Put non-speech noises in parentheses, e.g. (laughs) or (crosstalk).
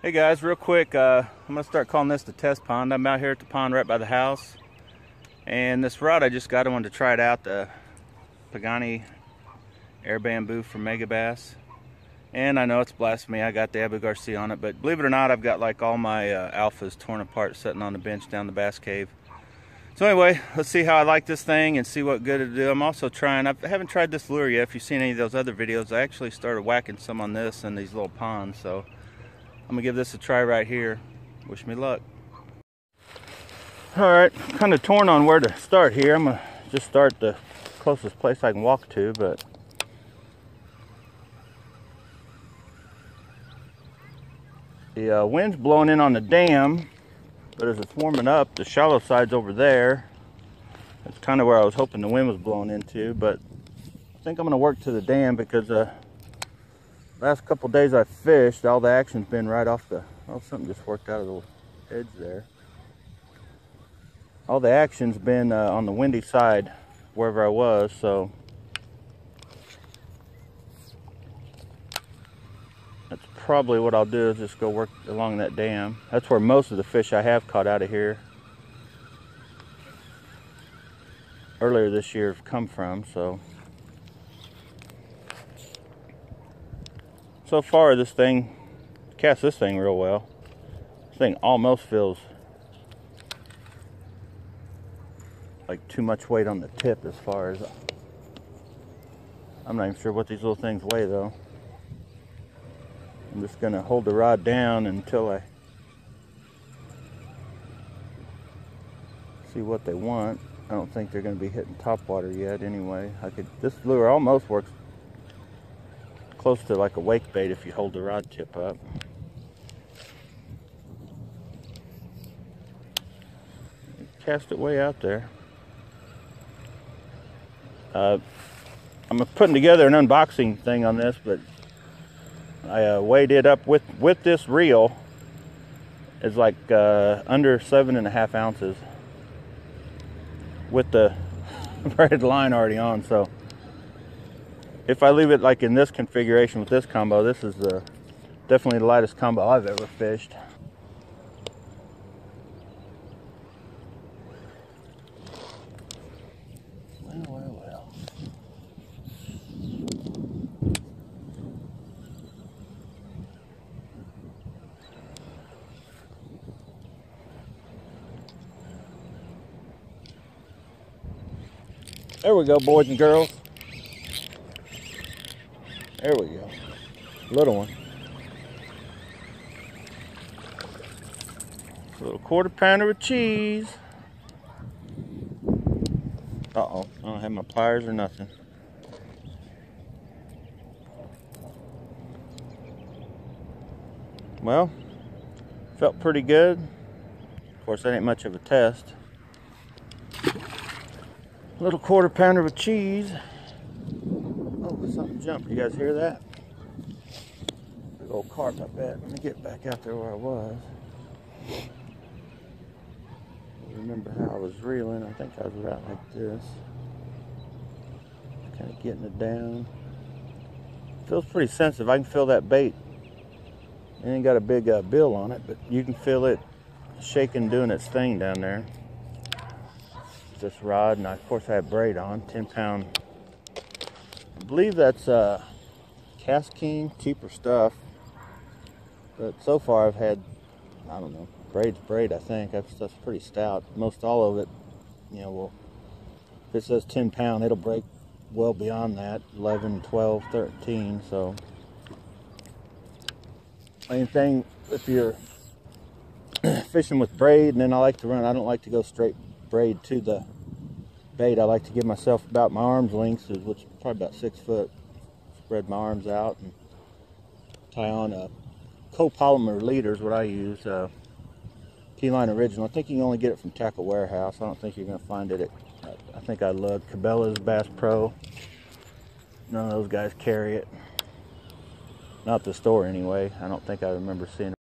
Hey guys, real quick, uh, I'm gonna start calling this the test pond. I'm out here at the pond right by the house. And this rod I just got, I wanted to try it out, the Pagani Air Bamboo from Megabass. And I know it's blasphemy, I got the Abu Garcia on it, but believe it or not, I've got like all my uh, alphas torn apart sitting on the bench down the bass cave. So anyway, let's see how I like this thing and see what good it'll do. I'm also trying, I haven't tried this lure yet. If you've seen any of those other videos, I actually started whacking some on this and these little ponds. So I'm gonna give this a try right here. Wish me luck. All right, kind of torn on where to start here. I'm gonna just start the closest place I can walk to, but the uh, wind's blowing in on the dam but as it's warming up, the shallow side's over there. That's kind of where I was hoping the wind was blowing into, but I think I'm gonna work to the dam because uh, last couple days I fished, all the action's been right off the, oh, something just worked out of the edge there. All the action's been uh, on the windy side, wherever I was, so that's probably what I'll do is just go work along that dam. That's where most of the fish I have caught out of here earlier this year have come from, so. So far this thing, casts this thing real well. This thing almost feels like too much weight on the tip as far as, I'm not even sure what these little things weigh though. I'm just to hold the rod down until I see what they want. I don't think they're to be hitting top water yet anyway. I could this lure almost works close to like a wake bait if you hold the rod tip up. Cast it way out there. Uh, I'm putting together an unboxing thing on this, but I uh, weighed it up with with this reel It's like uh, under seven and a half ounces with the (laughs) braided line already on so if I leave it like in this configuration with this combo this is the definitely the lightest combo I've ever fished There we go, boys and girls. There we go. Little one. Little quarter pounder of cheese. Uh-oh, I don't have my pliers or nothing. Well, felt pretty good. Of course, that ain't much of a test little quarter pounder with cheese. Oh, something jumped. You guys hear that? Big old carp, I bet. Let me get back out there where I was. Remember how I was reeling. I think I was out like this. Kind of getting it down. Feels pretty sensitive. I can feel that bait. It ain't got a big uh, bill on it, but you can feel it shaking, doing its thing down there this rod, and I, of course I have braid on, 10 pound. I believe that's uh, KastKing, cheaper stuff. But so far I've had, I don't know, braid's braid I think. That stuff's pretty stout. Most all of it, you know, will, if it says 10 pound, it'll break well beyond that, 11, 12, 13, so. Main thing, if you're (coughs) fishing with braid, and then I like to run, I don't like to go straight braid to the bait. I like to give myself about my arm's length, which probably about six foot. Spread my arms out and tie on a copolymer leader is what I use. Uh, Original. I think you can only get it from Tackle Warehouse. I don't think you're going to find it at, I think I love Cabela's Bass Pro. None of those guys carry it. Not the store anyway. I don't think I remember seeing